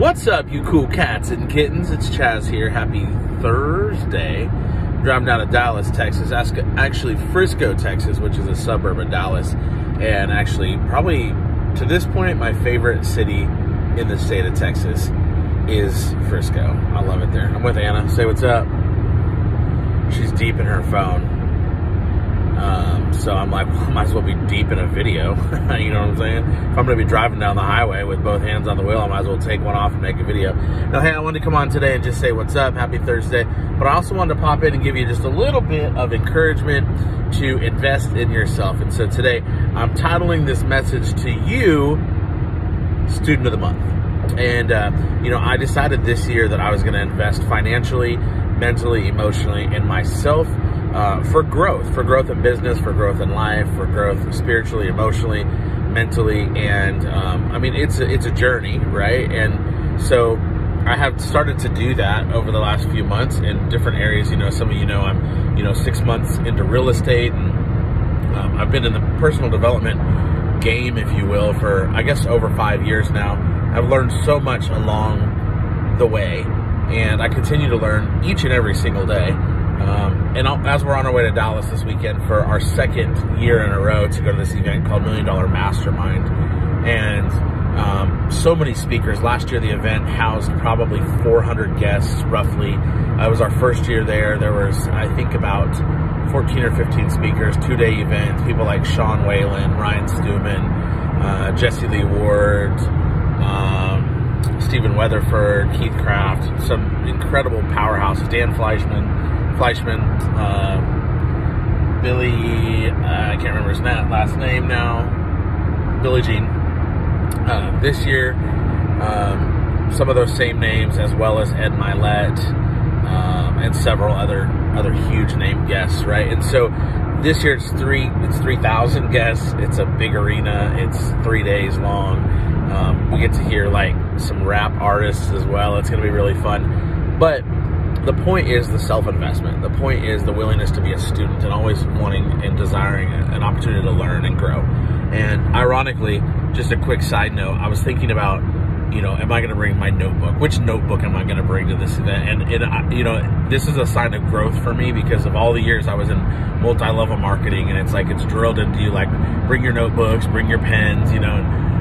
What's up, you cool cats and kittens? It's Chas here. Happy Thursday. Driving down to Dallas, Texas. Actually, Frisco, Texas, which is a suburb of Dallas. And actually, probably to this point, my favorite city in the state of Texas is Frisco. I love it there. I'm with Anna. Say what's up. She's deep in her phone. Um, so I'm like, well, might as well be deep in a video. you know what I'm saying? If I'm going to be driving down the highway with both hands on the wheel, I might as well take one off and make a video. Now, hey, I wanted to come on today and just say what's up. Happy Thursday. But I also wanted to pop in and give you just a little bit of encouragement to invest in yourself. And so today, I'm titling this message to you, Student of the Month. And, uh, you know, I decided this year that I was going to invest financially, mentally, emotionally in myself uh, for growth, for growth in business, for growth in life, for growth spiritually, emotionally, mentally, and um, I mean it's a, it's a journey, right? And so I have started to do that over the last few months in different areas. You know, some of you know I'm you know six months into real estate, and um, I've been in the personal development game, if you will, for I guess over five years now. I've learned so much along the way, and I continue to learn each and every single day. Um, and as we're on our way to Dallas this weekend for our second year in a row to go to this event called Million Dollar Mastermind, and um, so many speakers. Last year, the event housed probably 400 guests, roughly. Uh, it was our first year there. There was, I think, about 14 or 15 speakers, two-day event. People like Sean Whalen, Ryan Stewman, uh, Jesse Lee Ward, um, Stephen Weatherford, Keith Craft, some incredible powerhouses. Dan Fleischman. Fleischman, uh, Billy, uh, I can't remember his last name now, Billy Gene. Uh, this year, um, some of those same names, as well as Ed Mylett um, and several other other huge name guests, right? And so this year it's three it's three thousand guests. It's a big arena. It's three days long. Um, we get to hear like some rap artists as well. It's going to be really fun. But the point is the self-investment. The point is the willingness to be a student and always wanting and desiring an opportunity to learn and grow. And ironically, just a quick side note, I was thinking about, you know, am I going to bring my notebook? Which notebook am I going to bring to this event? And, it, you know, this is a sign of growth for me because of all the years I was in multi-level marketing and it's like it's drilled into you like bring your notebooks, bring your pens, you know,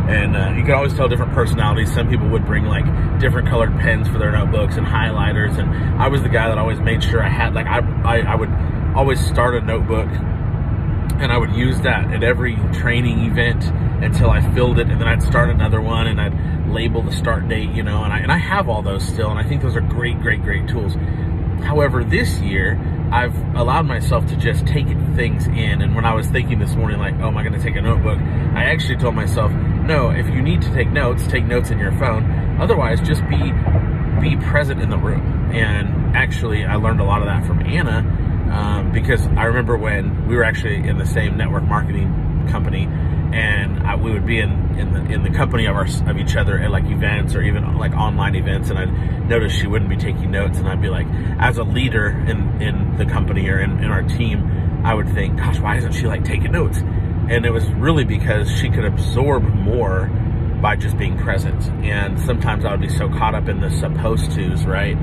and uh, you could always tell different personalities. Some people would bring like different colored pens for their notebooks and highlighters, and I was the guy that always made sure I had like I I, I would always start a notebook, and I would use that at every training event until I filled it, and then I'd start another one, and I'd label the start date, you know, and I and I have all those still, and I think those are great, great, great tools. However, this year I've allowed myself to just take things in. And when I was thinking this morning, like, oh, am I going to take a notebook? I actually told myself, no, if you need to take notes, take notes in your phone. Otherwise, just be be present in the room. And actually, I learned a lot of that from Anna um, because I remember when we were actually in the same network marketing company and I, we would be in, in the in the company of our of each other at like events or even like online events, and I'd notice she wouldn't be taking notes, and I'd be like, as a leader in in the company or in, in our team, I would think, gosh, why isn't she like taking notes? And it was really because she could absorb more by just being present. And sometimes I would be so caught up in the supposed tos, right?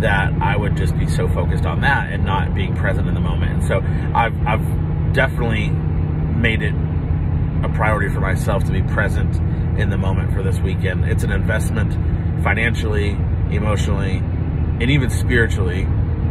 That I would just be so focused on that and not being present in the moment. And so I've, I've definitely made it a priority for myself to be present in the moment for this weekend. It's an investment financially, emotionally, and even spiritually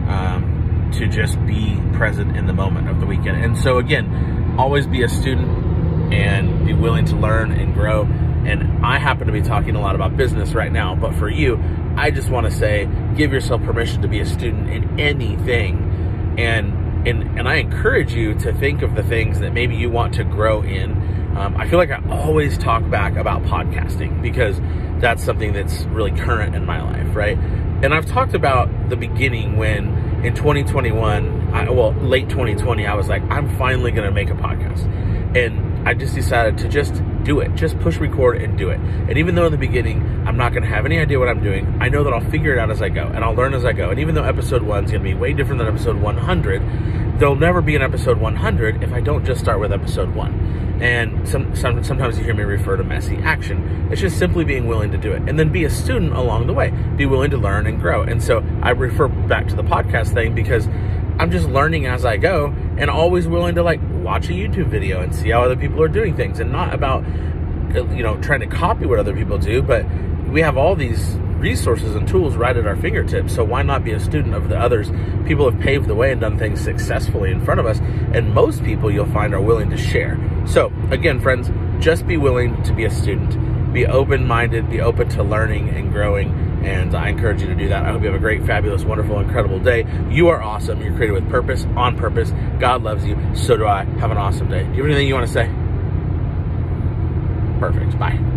um, to just be present in the moment of the weekend. And so, again, always be a student and be willing to learn and grow. And I happen to be talking a lot about business right now, but for you, I just want to say give yourself permission to be a student in anything. And and and I encourage you to think of the things that maybe you want to grow in. Um, I feel like I always talk back about podcasting because that's something that's really current in my life, right? And I've talked about the beginning when in 2021, I, well, late 2020, I was like, I'm finally going to make a podcast, and I just decided to just do it. Just push record and do it. And even though in the beginning I'm not going to have any idea what I'm doing, I know that I'll figure it out as I go and I'll learn as I go. And even though episode one is going to be way different than episode 100, there'll never be an episode 100 if I don't just start with episode one. And some, some, sometimes you hear me refer to messy action. It's just simply being willing to do it. And then be a student along the way. Be willing to learn and grow. And so I refer back to the podcast thing because I'm just learning as I go and always willing to like watch a YouTube video and see how other people are doing things and not about, uh, you know, trying to copy what other people do, but we have all these resources and tools right at our fingertips. So why not be a student of the others? People have paved the way and done things successfully in front of us. And most people you'll find are willing to share. So again, friends, just be willing to be a student. Be open minded, be open to learning and growing. And I encourage you to do that. I hope you have a great, fabulous, wonderful, incredible day. You are awesome. You're created with purpose, on purpose. God loves you. So do I. Have an awesome day. Do you have anything you want to say? Perfect. Bye.